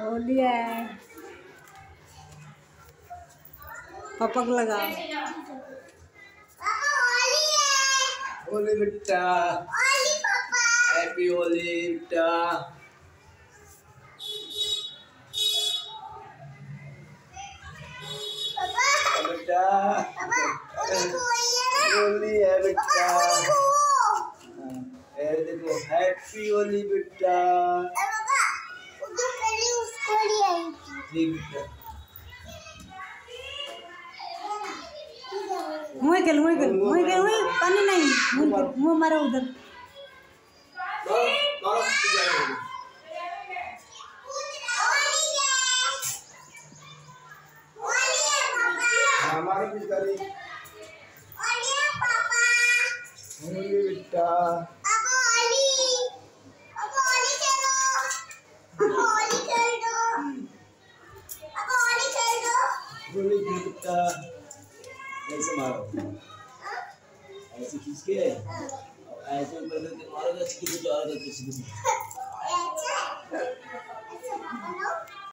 होली है। पापा को लगा। होली बेटा हैप्पी होली बेटा बेटा होली है बेटा देखो हैप्पी होली बेटा मुँह गल मुँह गल मुँह गल मुँह पानी नहीं मुँह गल, मुँह मारो उधर मारो मारो पूजा करो। हाँ, मारो पूजा कुत्ता, ऐसे मारो। ऐसे खींच के ऐसे ऊपर करके मारोगे अच्छी खींच और किसी